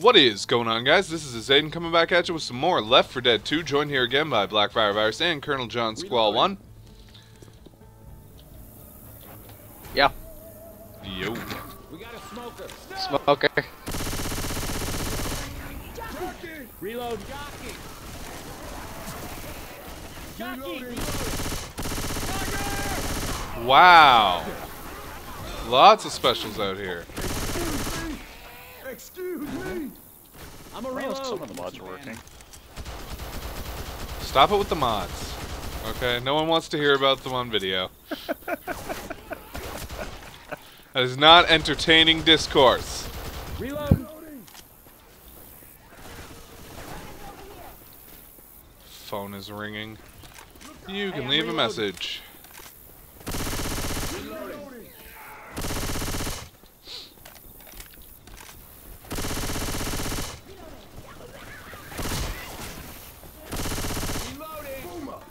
What is going on, guys? This is Zayden coming back at you with some more Left 4 Dead 2, joined here again by Blackfire Virus and Colonel John Squall 1. Yeah. Yo. We got a smoker. Smoker. Reload. Jockey. Jockey. Reloading. Wow. Lots of specials out here. Excuse me. I'm a reload. some of the mods are working. Stop it with the mods. Okay, no one wants to hear about them on video. that is not entertaining discourse. Reload. Phone is ringing. You can leave a message.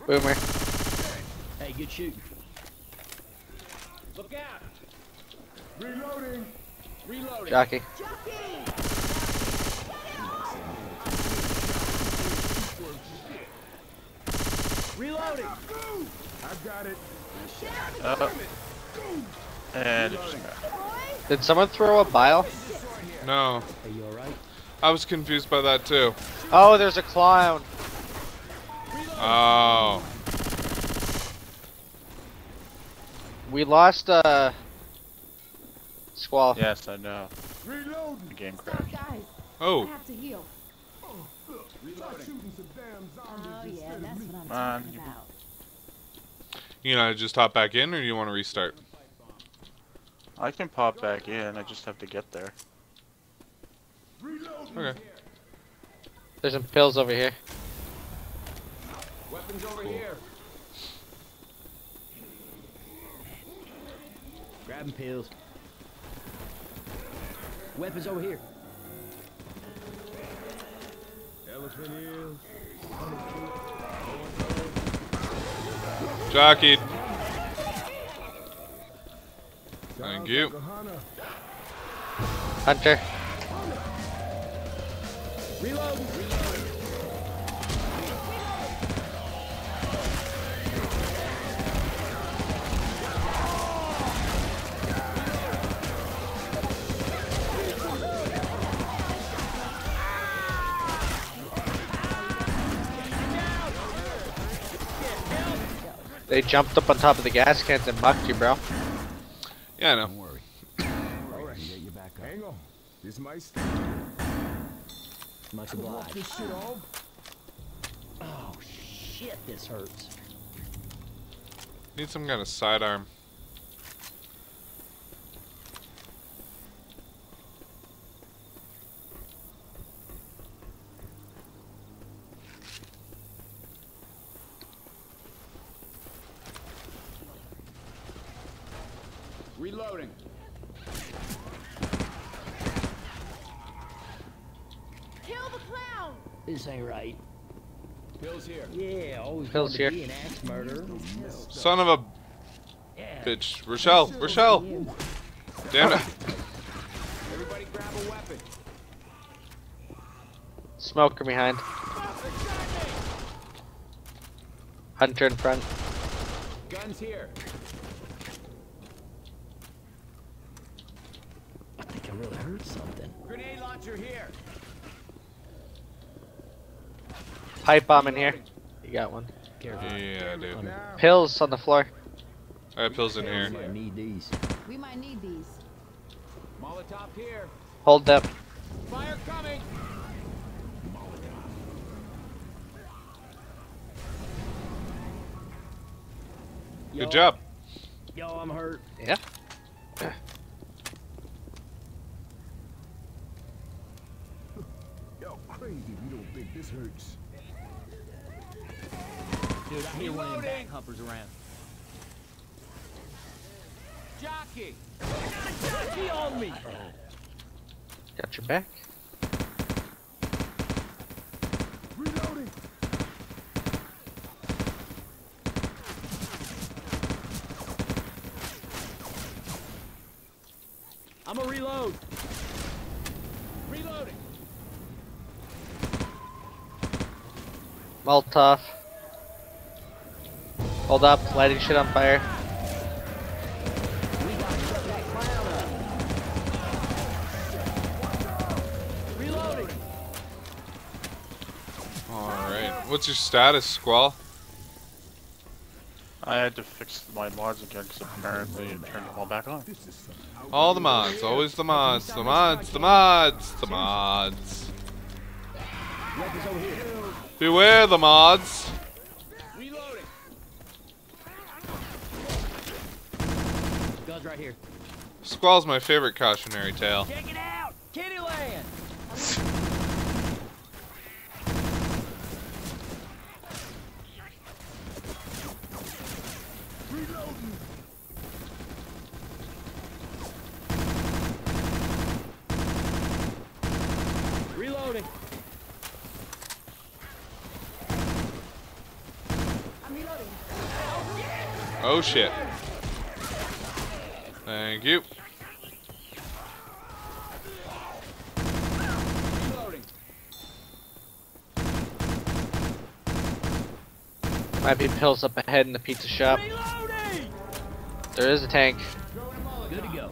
Boomer. Hey, good shooting. Look out. Reloading. Reloading. Jockey. Reloading. I got it. Uh, and it just got- Did someone throw a bile? No, Are you alright? I was confused by that too. Oh, there's a clown. Oh. We lost uh Squall. yes, I know. Reloading. The game Stop, crashed. guys. I Oh. have to heal. Start shooting some damn zombies Oh, yeah, that's what I'm Come talking about. You know, just hop back in, or do you want to restart? I can pop back in, I just have to get there. Reloading. Okay. There's some pills over here. Weapons over here. Grabbing pills. Weapons over here. Elephant ears. Jockeyed. Thank you. Kahana. Hunter. Reload. They jumped up on top of the gas cans and mucked you, bro. Yeah, I know. Don't worry. Alright, get you back up. Hang on. This might stop. Much obliged. this shit off. Oh shit, this hurts. Need some kind of sidearm. Reloading. Kill the clown! This ain't right. Pills here. Yeah, always Pills wanted here. to be an axe murderer. Son of a Yeah. bitch. Rochelle, Rochelle. Damn it. Everybody grab a weapon. Smoker behind. Hunter in front. Guns here. I think I really heard something. Grenade launcher here. Pipe bomb in here. You got one. Careful. Yeah, dude. Now. Pills on the floor. I got pills in here. Might need these. We might need these. Molotov here. Hold up. Fire coming. Yo, Good job. Yo, I'm hurt. Yeah. Yo, crazy if you don't think this hurts. Dude, I hear one of them back humpers around. Jockey! Jockey on me! Got your back. Reloading. I'm a reload. Reloading. Molotov. Hold up, lighting shit on fire. We got to shut that clown up. Reloading. Alright. What's your status, Squall? I had to fix my mods again because apparently it turned them all back on. All the mods. Always the mods. The mods. The mods. The mods. Weapons over here. Beware the mods. Reloading. Guns right here. Squall's my favorite cautionary tale. Check it out. Kitty land. Reloading. Oh shit. Thank you. Might be pills up ahead in the pizza shop. There is a tank. Good to go.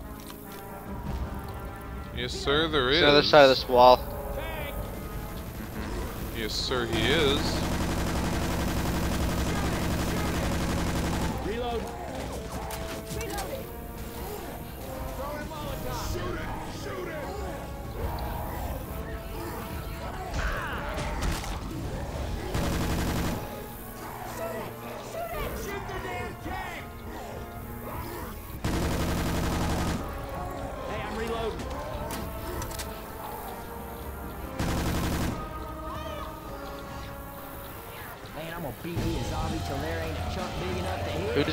Yes, sir, there It's is. the other side of this wall. Yes, sir, he is.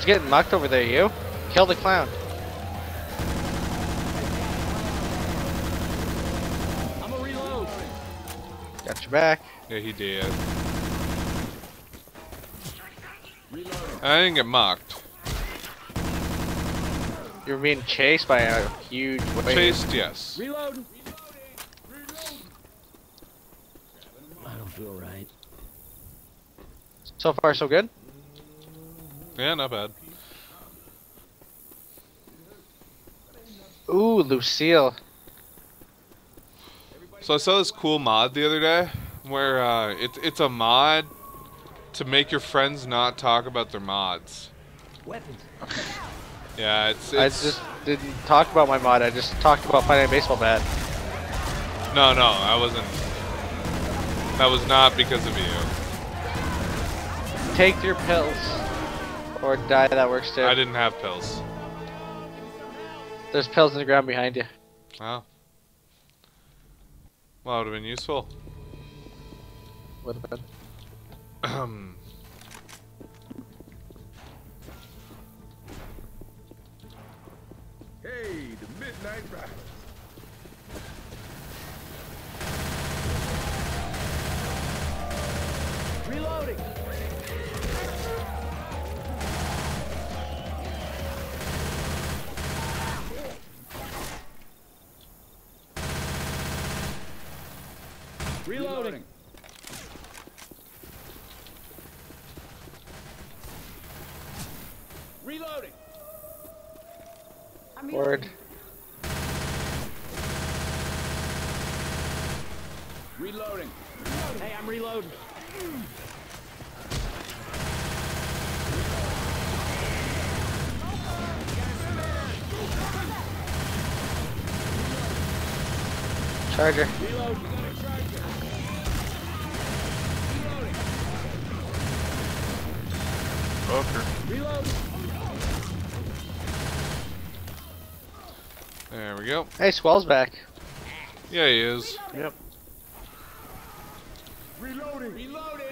Who's getting mucked over there, you? Kill the clown. I'm gonna reload. Got your back. Yeah, he did. Reloading. I didn't get mocked. You're being chased by a huge wave. Chased, yes. Reloading. I don't feel right. So far, so good. Yeah, not bad. Ooh, Lucille. So I saw this cool mod the other day where uh, it's it's a mod to make your friends not talk about their mods. Weapons. Yeah, it's, I just didn't talk about my mod. I just talked about finding a baseball bat. no, no, I wasn't. That was not because of you. Take your pills. Or die, that works too. I didn't have pills. There's pills in the ground behind you. Oh. Well, that would have been useful. Would have been. Um, Reloading. Reloading. Word. Reloading. Hey, I'm reloading. Charger. Reload. Reload. There we go. Hey, Squall's back. Yeah, he is. Yep. Reloading. Reloading.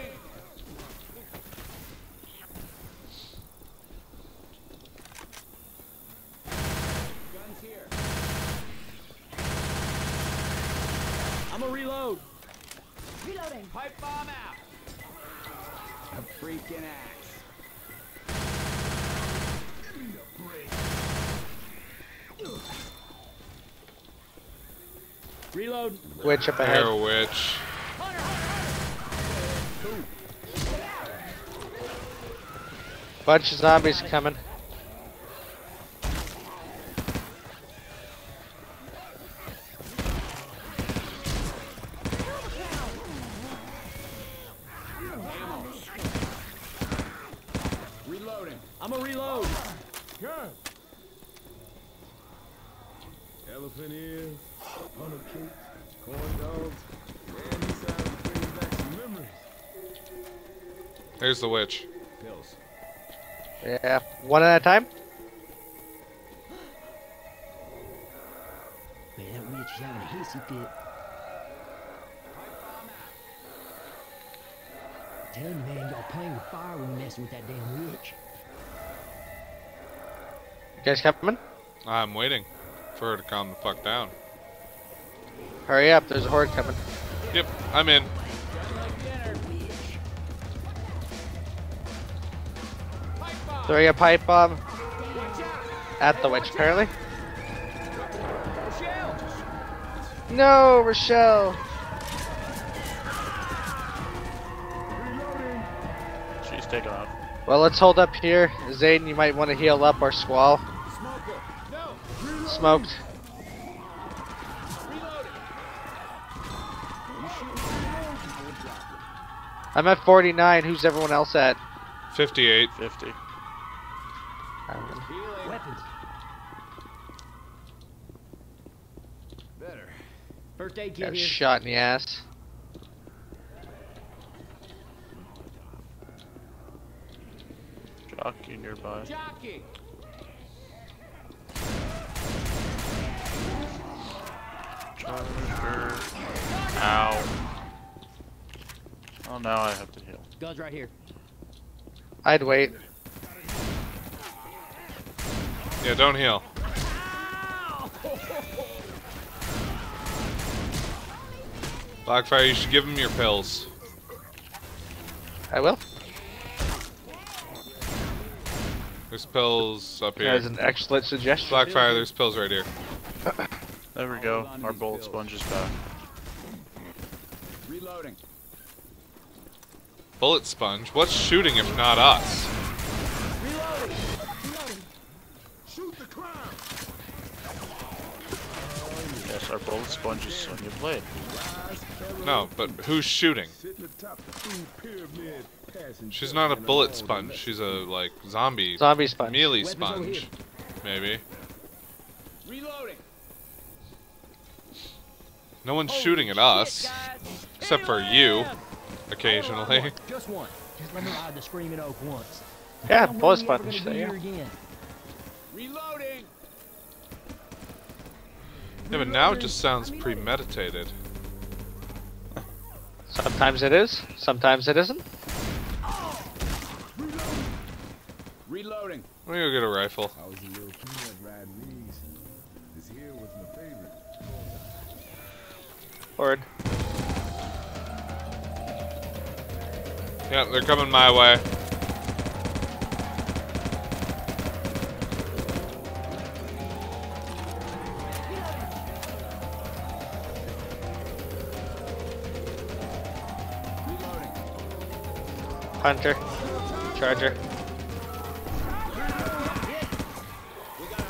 Guns here. I'm a reload. Reloading. Pipe bomb out. A freaking axe. Reload. Witch up ahead. Arrow witch. Bunch of zombies coming. The witch. Pills. Yeah, one at a time. Man, that witch is having a hissy fit. Tell you, man, y'all playing with fire when messing with that damn witch. You guys coming? I'm waiting for her to calm the fuck down. Hurry up, there's a horde coming. Yep, I'm in. Throwing a pipe bomb at the witch, apparently. No, Rochelle. She's taking off. Well, let's hold up here. Zayden, you might want to heal up or squall. Smoked. I'm at 49. Who's everyone else at? 58. 50. Weapons. Better. First aid Got here. shot in the ass. Jockey nearby. Jockey. Charger. Ow. Oh, now I have to heal. Guns right here. I'd wait. Yeah, don't heal. Blackfire, you should give him your pills. I will. There's pills up here. That is an excellent suggestion. Blackfire, there's pills right here. There we go. Our bullet sponge is back. Reloading. Bullet sponge? What's shooting if not us? Shoot the clown. Yes, our bullet sponge is Sonya Blade. No, but who's shooting? Sitting atop the food pyramid, passing She's not a bullet sponge. She's a like zombie Zombie sponge. melee sponge. Maybe. Reloading. No one's shooting at us, except for you, occasionally. Just one. Just let me ride the screaming oak once. Yeah, When bullet sponge. gonna yeah. again? Reloading. Yeah, but now it just sounds premeditated. Sometimes it is. Sometimes it isn't. Reloading. Let me go get a rifle. I was a little peanut riding these. This here was my favorite. Horde. Yeah, they're coming my way. Hunter. Charger.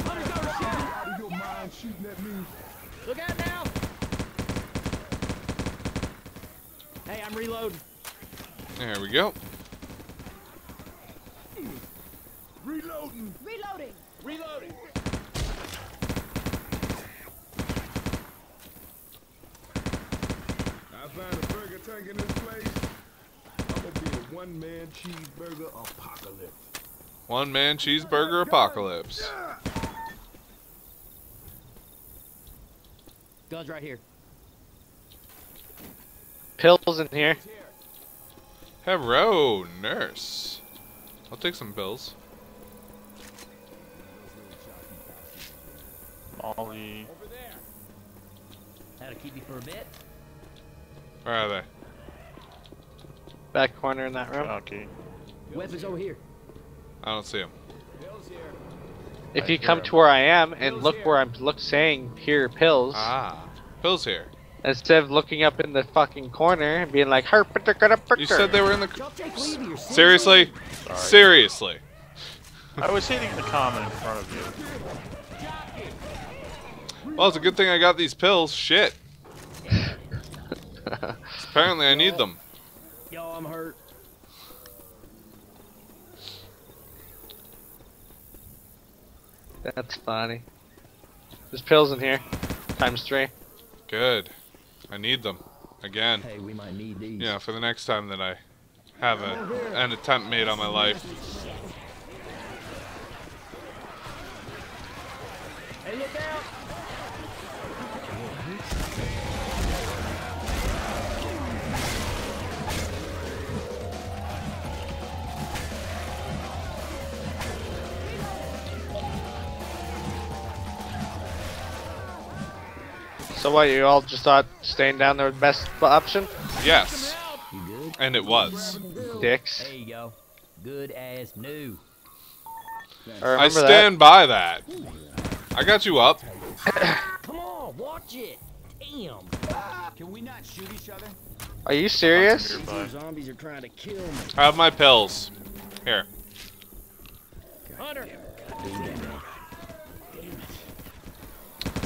Out of your mind shooting at me. Look out now. Hey, I'm reloading. There we go. Reloading. Reloading. Reloading. I find a burger tank in this place. I'm gonna be a one-man cheeseburger apocalypse. One man cheeseburger apocalypse. Guns right here. Pills in here. Hello, nurse. I'll take some pills. Molly. Over there. That'll keep you for a bit. Where are they? Back corner in that room. Jockey. Weapons over here. I don't see them. Bills here. If I you come come 'em. to where I am and look where I'm look saying here pills, Ah, pills here. instead of looking up in the fucking corner and being like, "Herp, You said they were in the. Y'all take leave of your. Seriously? Sorry. Seriously. I was hitting the common in front of you. Well, it's a good thing I got these pills. Shit. Apparently, I need them. Yo, I'm hurt. That's funny. There's pills in here. Times three. Good. I need them. Again. Hey, we might need these. Yeah, for the next time that I have a, an attempt made on my life. Hey, look out! So what, you all just thought staying down there was the best option? Yes. You good? And it was. Dicks. There you go. Good as new. I I stand by that. I got you up. Come on, watch it. Damn. Can we not shoot each other? Are you serious? Nearby. zombies are trying to kill me. I have my pills. Here. Hunter.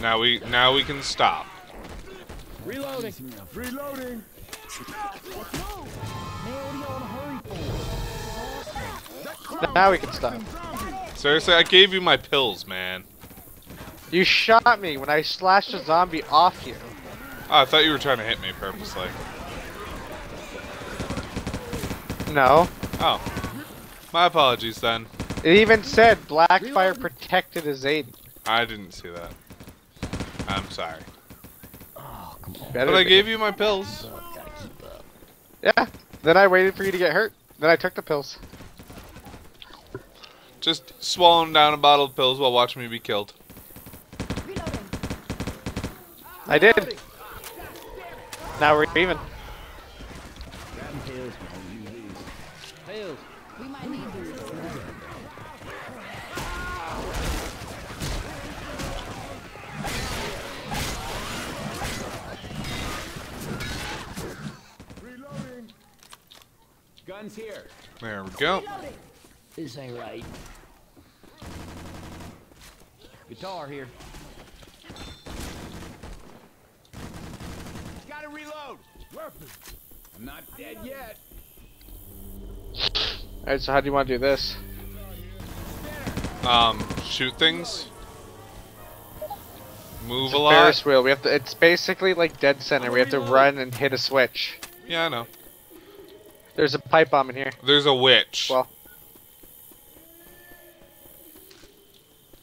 Now we now we can stop. Reloading. Reloading. Man, what are you on a hurry for? Now we can stop. Seriously, I gave you my pills, man. You shot me when I slashed a zombie off you. Oh, I thought you were trying to hit me purposely. No. Oh. My apologies then. It even said Blackfire protected his aid. I didn't see that. I'm sorry. Oh, come on. Better But I gave you my pills. Gotta keep up. Yeah. Then I waited for you to get hurt. Then I took the pills. Just swallowing down a bottle of pills while watching me be killed. Reloading. I did. Now we're even. Grabbing pills. man. Use these. Pills. We might need these. Reloading. Guns here. There we go. This ain't right. Guitar here. Gotta reload. Weapon. I'm not dead yet. Alright, so how do you want to do this? Um, shoot things. Move It's a a lot. Ferris wheel. We have to. It's basically like Dead Center. We have to run and hit a switch. Yeah, I know. There's a pipe bomb in here. There's a witch. Well,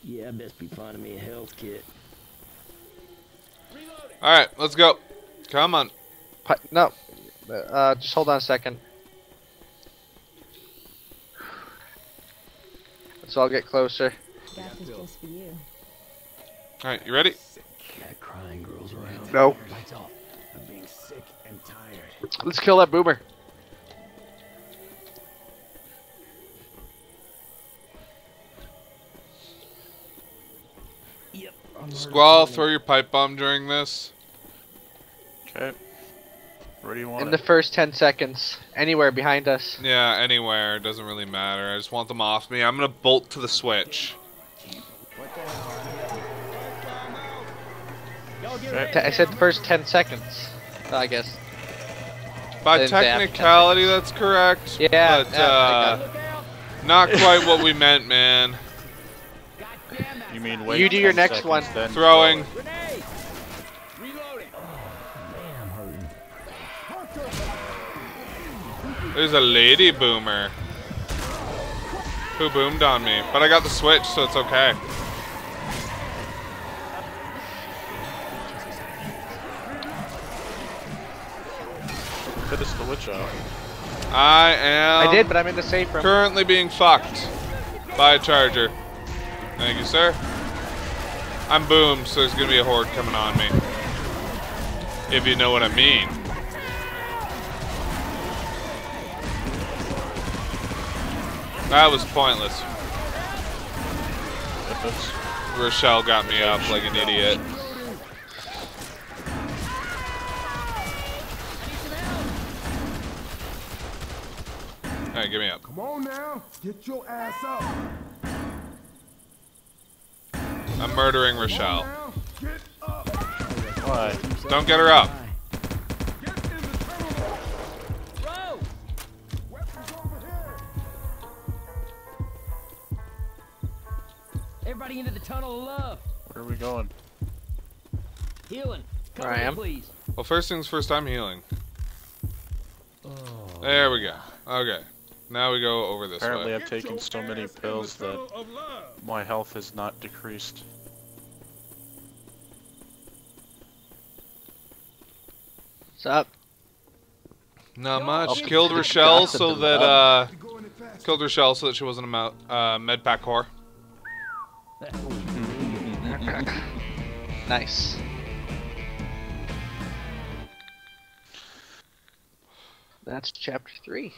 Yeah, best be finding me a health kit. All right, let's go. Come on. pi- no. Uh, just hold on a second. Let's all get closer. Gas is just for you. All right, you ready? Got crying girls around. No. I'm being sick and tired. Let's kill that boomer. Squall, throw your pipe bomb during this. Okay. Where do you want In it? the first 10 seconds. Anywhere behind us. Yeah, anywhere. It doesn't really matter. I just want them off me. I'm gonna bolt to the switch. I said the first 10 seconds. I guess. By Then they have to technicality, that's correct. Yeah, But yeah, uh, not quite what we meant, man. You mean wait You do your next one. then Throwing. throw it. Grenade! Reloading! man, hurting. There's a lady boomer who boomed on me, but I got the switch, so it's okay. Finish the witch out. I am. I did, but I'm in the safe room. currently being fucked by a charger. Thank you, sir. I'm boomed, so there's gonna be a horde coming on me. If you know what I mean. That was pointless. Rochelle got me up like an idiot. Alright, give me up. Come on now. Get your ass up. I'm murdering Rochelle. Why? Don't get her up. Everybody into the tunnel of love. Where are we going? Healing. Cover Where I am. please. Well, first things first, I'm healing. Oh. There we go. Okay. Now we go over this Apparently way. I've taken so many pills that my health has not decreased. What's up? Not much. Killed Rochelle so that, up. uh... Killed Rochelle so that she wasn't a mo- uh, med pack whore. Nice. That's chapter three.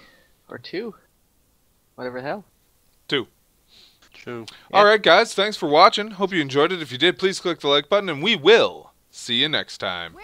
Or two. Whatever the hell. Two. True. Alright, guys. Thanks for watching. Hope you enjoyed it. If you did, please click the like button, and we will see you next time.